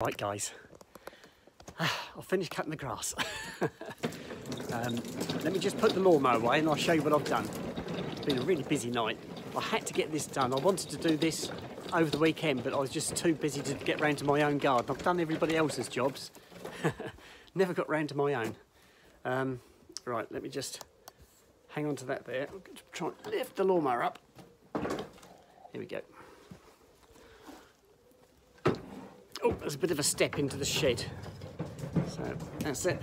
Right guys, I'll finish cutting the grass. um, let me just put the lawnmower away and I'll show you what I've done. It's been a really busy night. I had to get this done. I wanted to do this over the weekend but I was just too busy to get round to my own garden. I've done everybody else's jobs. Never got round to my own. Um, right, let me just hang on to that there. I'm going to try and lift the lawnmower up. Here we go. Oh, there's a bit of a step into the shed. So that's it.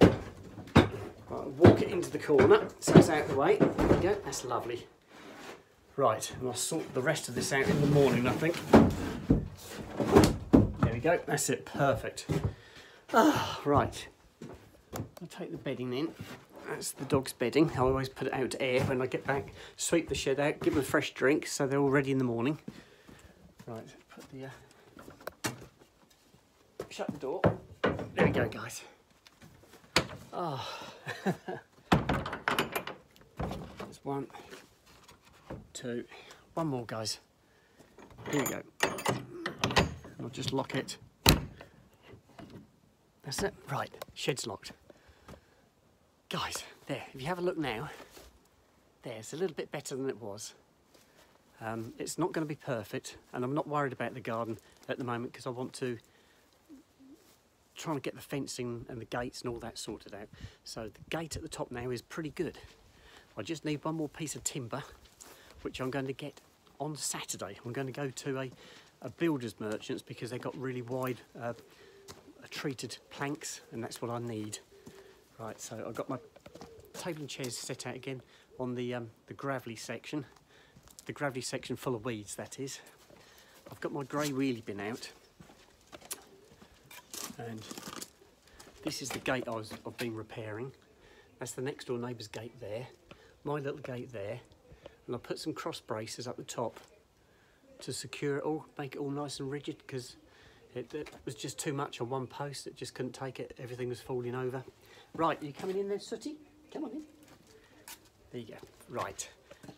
Right, walk it into the corner so it's out of the way. There we go, that's lovely. Right, and I'll sort the rest of this out in the morning, I think. There we go, that's it, perfect. Ah, right. I'll take the bedding in. That's the dog's bedding. I always put it out to air when I get back. Sweep the shed out, give them a fresh drink so they're all ready in the morning. Right, put the, uh, shut the door. There we go, guys. Oh. There's one, two, one more, guys. Here we go. I'll just lock it. That's it. Right, shed's locked. Guys, there, if you have a look now, there, it's a little bit better than it was. Um, it's not going to be perfect, and I'm not worried about the garden at the moment because I want to try and get the fencing and the gates and all that sorted out. So the gate at the top now is pretty good. I just need one more piece of timber, which I'm going to get on Saturday. I'm going to go to a, a builder's merchants because they've got really wide uh, treated planks, and that's what I need. Right, so I've got my table and chairs set out again on the um, the gravelly section the gravity section full of weeds, that is. I've got my grey wheelie bin out. And this is the gate I was, I've been repairing. That's the next door neighbour's gate there. My little gate there. And I put some cross braces up the top to secure it all, make it all nice and rigid because it, it, was just too much on one post. It just couldn't take it. Everything was falling over. Right, you coming in there, Sooty? Come on in. There you go. Right,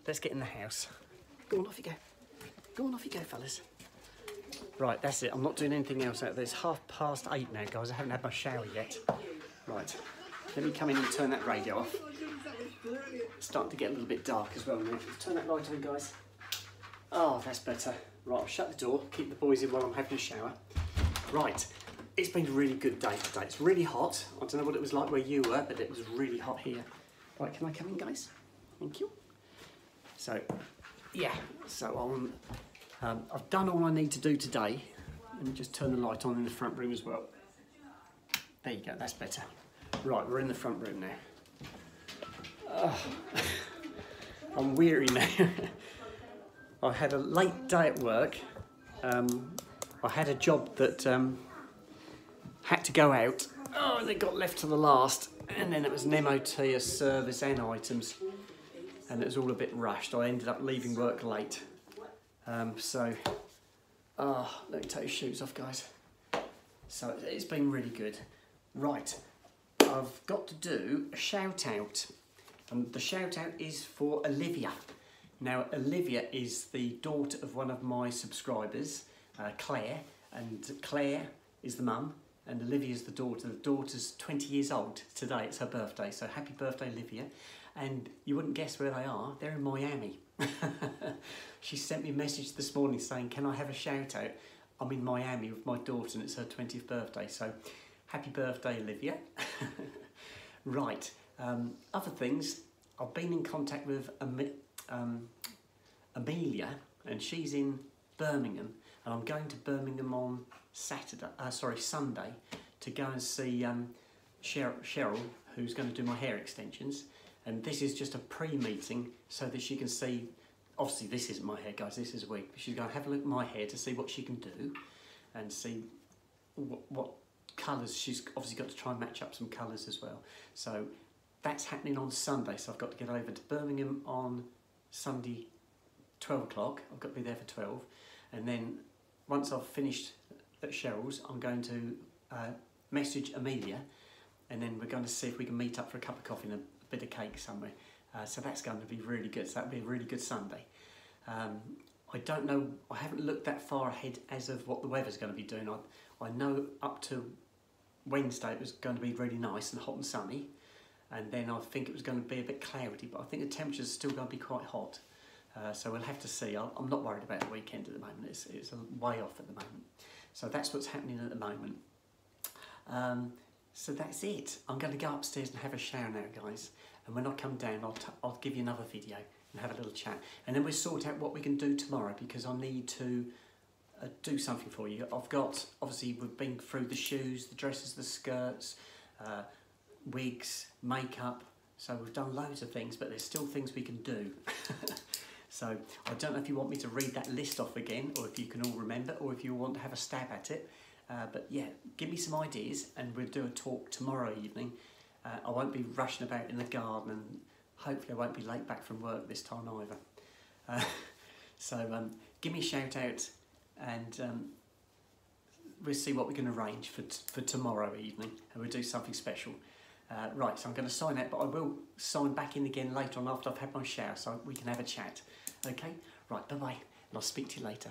let's get in the house. Go on, off you go. Go on, off you go, fellas. Right, that's it. I'm not doing anything else out there. It's half past eight now, guys. I haven't had my shower yet. Right, let me come in and turn that radio off. It's starting to get a little bit dark as well now. Turn that light on, guys. Oh, that's better. Right, I'll shut the door, keep the boys in while I'm having a shower. Right, it's been a really good day today. It's really hot. I don't know what it was like where you were, but it was really hot here. Right, can I come in, guys? Thank you. So, yeah, so um, I've done all I need to do today. Let me just turn the light on in the front room as well. There you go, that's better. Right, we're in the front room now. Oh, I'm weary now. I had a late day at work. Um, I had a job that um, had to go out. Oh, they got left to the last. And then it was an MOT, a service and items and it was all a bit rushed. I ended up leaving work late. Um, so, ah, oh, let me take your shoes off, guys. So it's been really good. Right, I've got to do a shout out. And the shout out is for Olivia. Now, Olivia is the daughter of one of my subscribers, uh, Claire, and Claire is the mum, and Olivia is the daughter. The daughter's 20 years old today, it's her birthday, so happy birthday, Olivia and you wouldn't guess where they are. They're in Miami. she sent me a message this morning saying, Can I have a shout out? I'm in Miami with my daughter and it's her 20th birthday. So happy birthday, Olivia. right, um, other things. I've been in contact with um, Amelia and she's in Birmingham and I'm going to Birmingham on Saturday, uh, sorry, Sunday to go and see um, Cheryl, Cheryl, who's going to do my hair extensions and this is just a pre-meeting so that she can see obviously this isn't my hair guys this is a wig she's going to have a look at my hair to see what she can do and see what, what colours she's obviously got to try and match up some colours as well. So that's happening on Sunday so I've got to get over to Birmingham on Sunday 12 o'clock. I've got to be there for 12 and then once I've finished at Cheryl's I'm going to uh, message Amelia and then we're going to see if we can meet up for a cup of coffee and bit of cake somewhere. Uh, so that's going to be really good. So that'll be a really good Sunday. Um, I don't know, I haven't looked that far ahead as of what the weather's going to be doing. I, I know up to Wednesday it was going to be really nice and hot and sunny, and then I think it was going to be a bit cloudy, but I think the temperature's still going to be quite hot. Uh, so we'll have to see. I'm not worried about the weekend at the moment, it's, it's way off at the moment. So that's what's happening at the moment. Um, so that's it. I'm going to go upstairs and have a shower now, guys. And when I come down, I'll, I'll give you another video and have a little chat. And then we'll sort out what we can do tomorrow because I need to uh, do something for you. I've got, obviously, we've been through the shoes, the dresses, the skirts, uh, wigs, makeup. So we've done loads of things, but there's still things we can do. so I don't know if you want me to read that list off again, or if you can all remember, or if you want to have a stab at it. Uh, but yeah, give me some ideas, and we'll do a talk tomorrow evening. Uh, I won't be rushing about in the garden, and hopefully I won't be late back from work this time either. Uh, so um, give me a shout out and um, we'll see what we can arrange for, for tomorrow evening and we'll do something special. Uh, right, so I'm going to sign out, but I will sign back in again later on after I've had my shower so we can have a chat. Okay? Right, bye-bye, and I'll speak to you later.